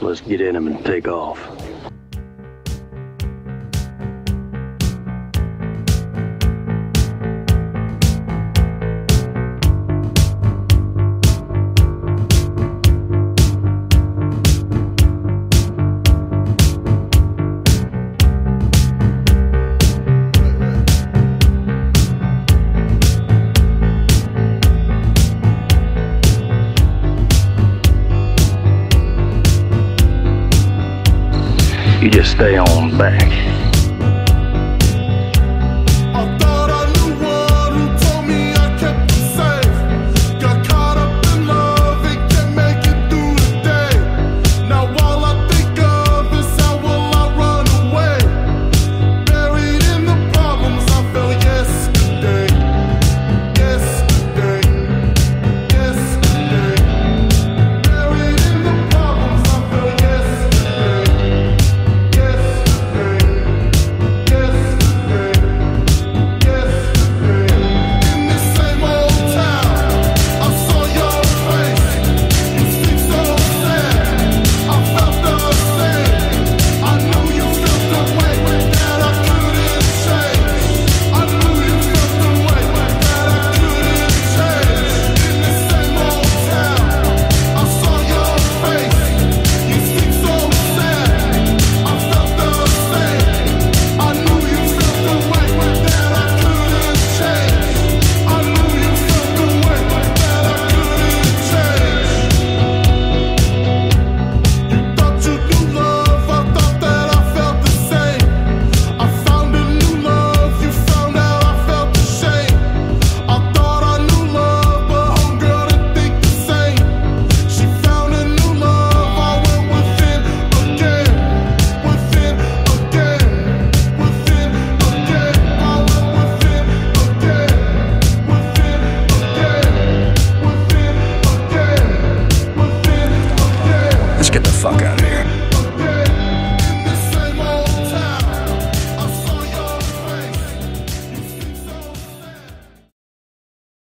Let's get in them and take off. You just stay on back.